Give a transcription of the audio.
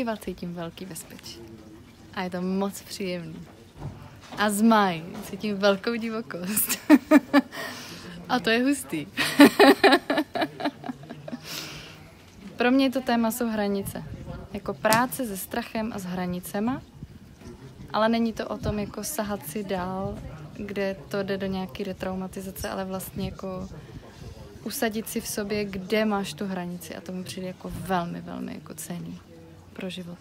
Iva cítím velký bezpečí. A je to moc příjemný. A z maj cítím velkou divokost. A to je hustý. Pro mě to téma jsou hranice. Jako práce se strachem a s hranicema, ale není to o tom jako sahat si dál, kde to jde do nějaké retraumatizace, ale vlastně jako usadit si v sobě, kde máš tu hranici a to mi přijde jako velmi, velmi jako cený pro život.